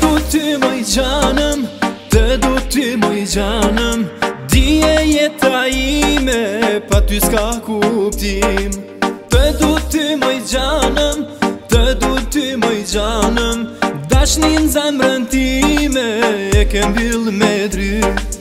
du ty më i gjanëm Të du ty më i gjanëm Dije jeta ime Pa ty s'ka kuptim Të du ty më i gjanëm Të du ty më i gjanëm Dashnin zemrën time E kem me drit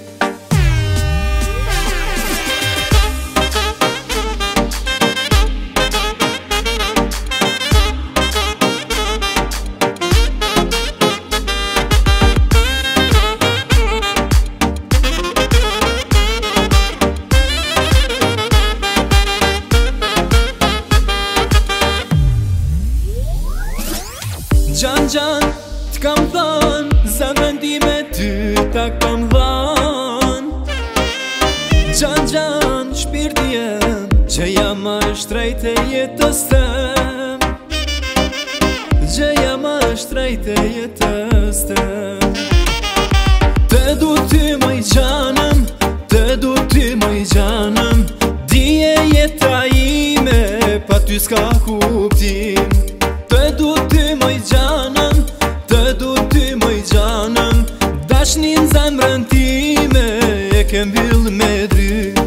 Gjan gjan, t'kam than Zemën vendime ty t'a kam than Gjan gjan, shpirë t'i jem Që jam ma e jetës tem Që jam ma e jetës tem Të du ty i gjanëm Të du ty i gjanëm Dije jeta ime Pa ty s'ka kuptim një në zemrën time, e kem bil me dritë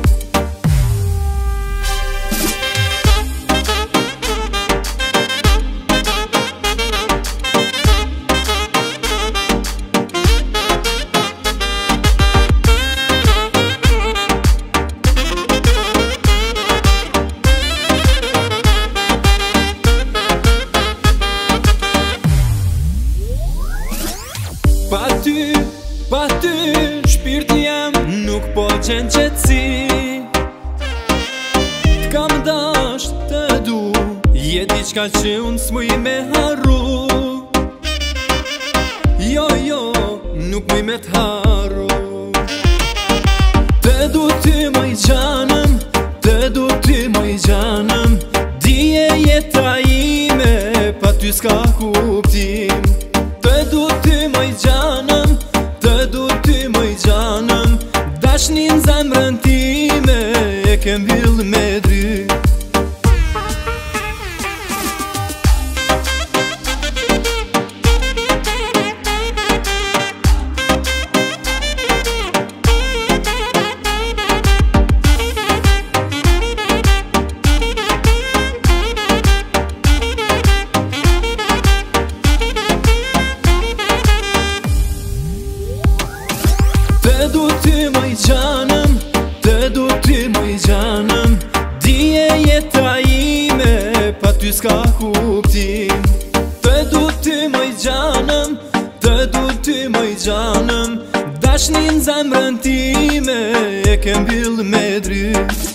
Pa po ty shpirti jem nuk po qenë qëtësi Të kam dashë, të du Je diçka që unë s'mu me haru Jo, jo, nuk muj me tharu Të du ty më i gjanëm, të du ty më i gjanëm Dije jeta ime, pa ty s'ka Të du ti më i gjanëm Dhe du ti më i gjanëm Dije jeta ime Pa ty s'ka kuptim Të du ti më i gjanëm Dhe du ti më i gjanëm Dashnin zemrën time E kem bil me drit